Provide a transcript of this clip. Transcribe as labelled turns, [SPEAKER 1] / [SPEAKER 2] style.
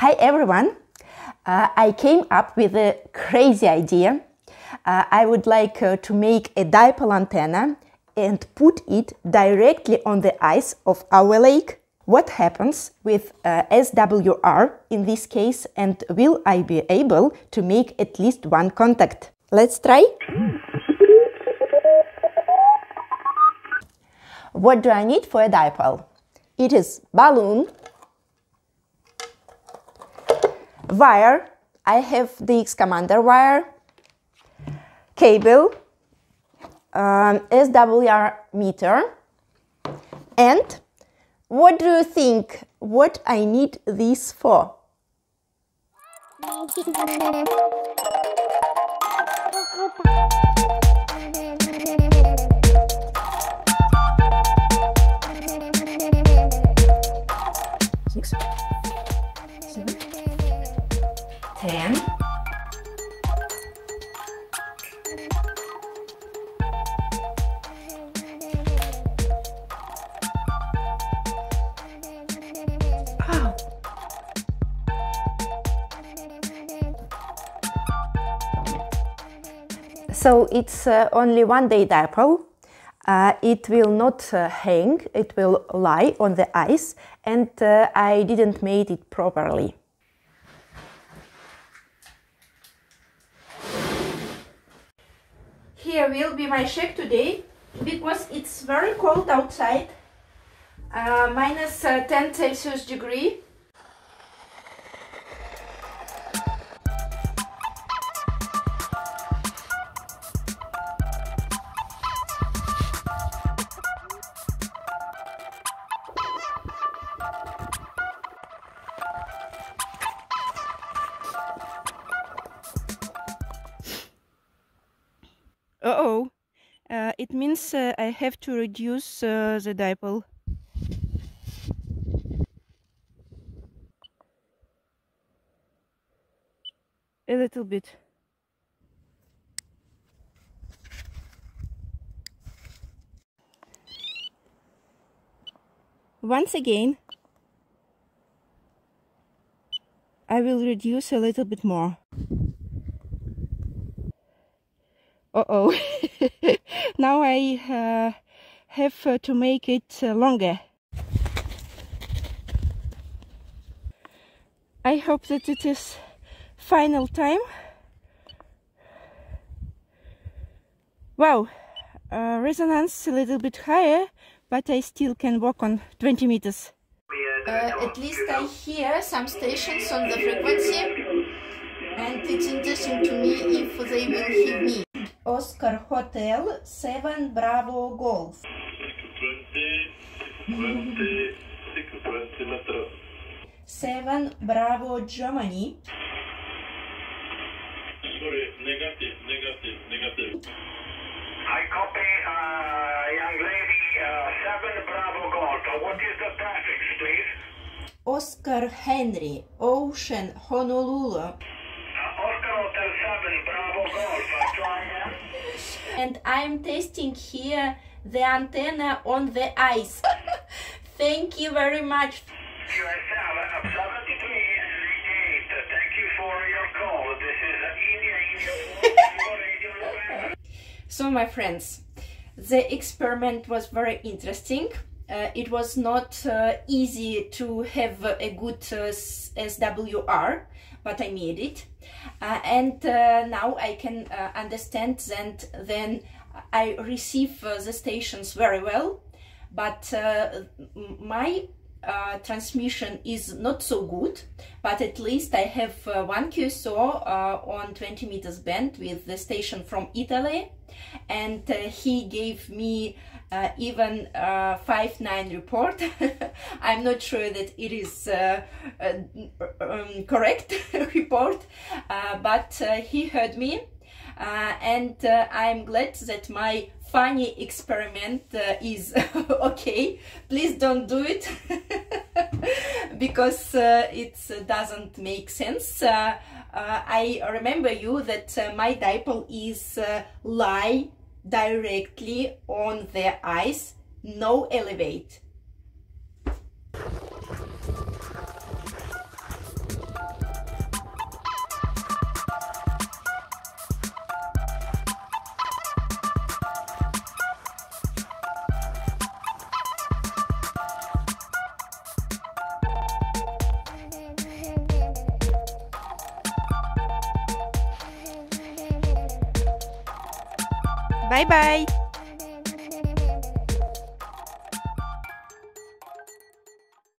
[SPEAKER 1] Hi everyone! Uh, I came up with a crazy idea. Uh, I would like uh, to make a dipole antenna and put it directly on the ice of our lake. What happens with uh, SWR in this case and will I be able to make at least one contact? Let's try. What do I need for a dipole? It is balloon, wire, I have the X commander wire, cable, um, SWR meter, and what do you think what I need this for? 10. So it's uh, only one day diaper. Uh, it will not uh, hang, it will lie on the ice and uh, I didn't made it properly. Here will be my shack today because it's very cold outside, uh, minus, uh, 10 Celsius degree.
[SPEAKER 2] It means uh, I have to reduce uh, the dipole. A little bit. Once again, I will reduce a little bit more. Uh-oh. now I uh, have to make it longer. I hope that it is final time. Wow, uh, resonance a little bit higher, but I still can walk on 20 meters.
[SPEAKER 1] Uh, at least I hear some stations on the frequency and it's interesting to me if they will hear me. Oscar Hotel 7 Bravo Golf.
[SPEAKER 3] 20, 26, 20
[SPEAKER 1] 7 Bravo Germany.
[SPEAKER 3] Sorry, negative, negative, negative.
[SPEAKER 4] I copy, uh, young lady, uh, 7 Bravo Golf. Uh, What is the prefix, please?
[SPEAKER 1] Oscar Henry Ocean Honolulu. And I'm testing here the antenna on the ice. Thank you very much.
[SPEAKER 4] QSL 73 and 88. Thank you for your call. This is India, India 4 Radio November.
[SPEAKER 1] So, my friends, the experiment was very interesting. Uh, it was not uh, easy to have a good uh, SWR, but I made it. Uh, and uh, now I can uh, understand that then I receive the stations very well, but my transmission is not so good, but at least I have one QSO on 20 meters band with the station from Italy, and he gave me uh, even uh, 5-9 report. I'm not sure that it is uh, uh, um, correct report, uh, but uh, he heard me and I'm glad that my funny experiment is okay. Please don't do it because it doesn't make sense. I remember you that my dipole is lie directly on the eyes, no elevate. 拜拜。